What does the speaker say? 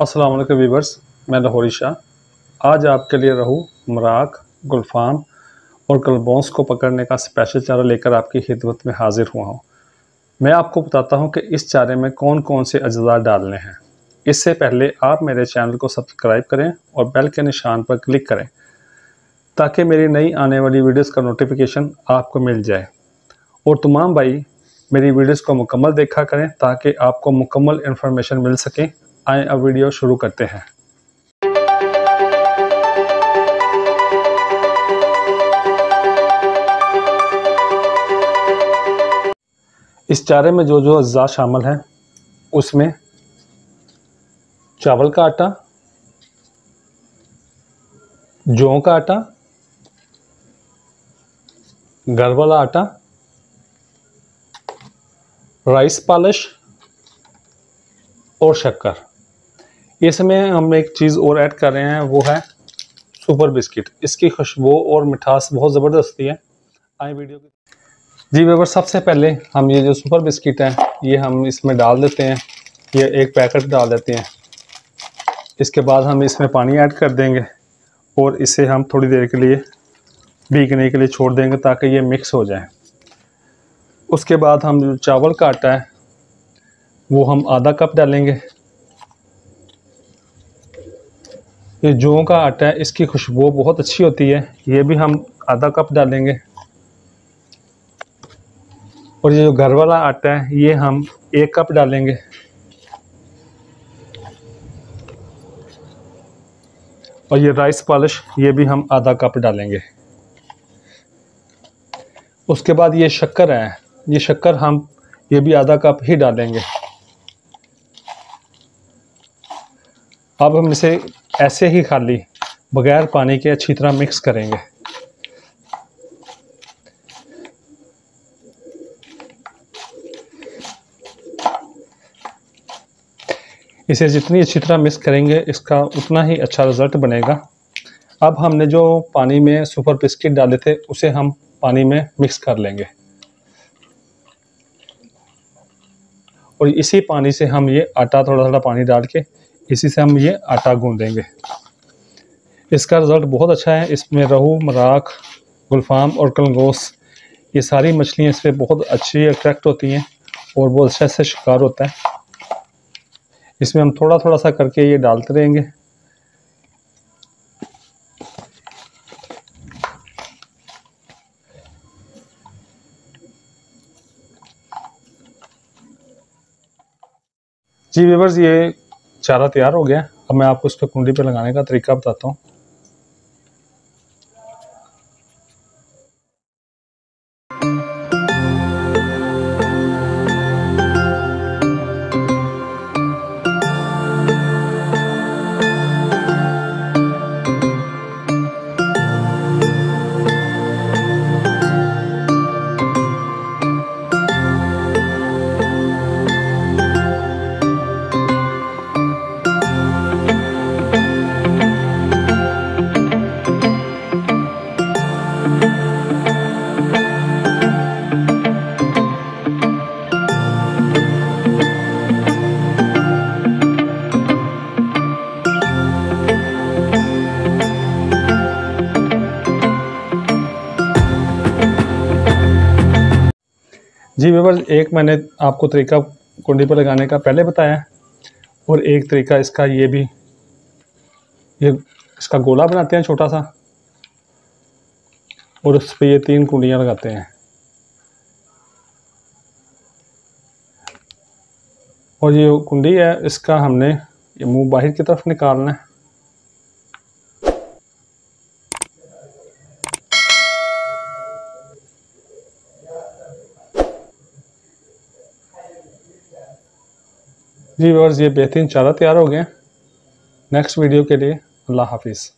अस्सलाम वालेकुम वीवर्स मैं लाहौरी शाह आज आपके लिए रहू मराक, गुलफाम और कलबोंस को पकड़ने का स्पेशल चारा लेकर आपकी खिदमत में हाजिर हुआ हूँ। मैं आपको बताता हूँ कि इस चारे में कौन कौन से अज्जा डालने हैं। इससे पहले आप मेरे चैनल को सब्सक्राइब करें और बेल के निशान पर क्लिक करें, ताकि मेरी नई आने वाली वीडियोस का नोटिफिकेशन आपको मिल जाए। और तमाम भाई, मेरी वीडियोस को मुकम्मल देखा करें, ताकि आपको मुकम्मल इन्फॉर्मेशन मिल सके। आए अब वीडियो शुरू करते हैं। इस चारे में जो जो अज्जा शामिल हैं, उसमें चावल का आटा, जौ का आटा, घर वाला आटा, राइस पॉलिश और शक्कर। इसमें हम एक चीज़ और ऐड कर रहे हैं, वो है सुपर बिस्किट। इसकी खुशबू और मिठास बहुत ज़बरदस्ती है। आए वीडियो की जी वेबर सबसे पहले हम ये जो सुपर बिस्किट है, ये हम इसमें डाल देते हैं। ये एक पैकेट डाल देते हैं। इसके बाद हम इसमें पानी ऐड कर देंगे और इसे हम थोड़ी देर के लिए भीगने के लिए छोड़ देंगे ताकि ये मिक्स हो जाए। उसके बाद हम जो चावल का आटा है, वो हम आधा कप डालेंगे। ये जौ का आटा है, इसकी खुशबू बहुत अच्छी होती है। ये भी हम आधा कप डालेंगे। और ये जो घर वाला आटा है, ये हम एक कप डालेंगे। और ये राइस पॉलिश, ये भी हम आधा कप डालेंगे। उसके बाद ये शक्कर है, ये शक्कर हम, ये भी आधा कप ही डालेंगे। अब हम इसे ऐसे ही खाली, बगैर पानी के अच्छी तरह मिक्स करेंगे। इसे जितनी अच्छी तरह मिक्स करेंगे, इसका उतना ही अच्छा रिज़ल्ट बनेगा। अब हमने जो पानी में सुपर बिस्किट डाले थे, उसे हम पानी में मिक्स कर लेंगे। और इसी पानी से हम ये आटा थोड़ा थोड़ा पानी डाल के इसी से हम ये आटा गूंदेंगे। इसका रिज़ल्ट बहुत अच्छा है। इसमें रहू मराक गुलफाम और कलगोस, ये सारी मछलियाँ इस पर बहुत अच्छी अट्रैक्ट होती हैं और बहुत अच्छा से शिकार होता है। इसमें हम थोड़ा थोड़ा सा करके ये डालते रहेंगे। जी वीवर्स ये चारा तैयार हो गया अब मैं आपको इसको कुंडी पे लगाने का तरीका बताता हूँ। जी वेवर एक मैंने आपको तरीका कुंडी पर लगाने का पहले बताया और एक तरीका इसका ये भी, ये इसका गोला बनाते हैं छोटा सा और उस पर ये तीन कुंडियाँ लगाते हैं। और ये कुंडी है, इसका हमने ये मुँह बाहर की तरफ़ निकालना है। जी व्यवर्स ये बेहतरीन चारा तैयार हो गए नेक्स्ट वीडियो के लिए अल्लाह हाफिज़।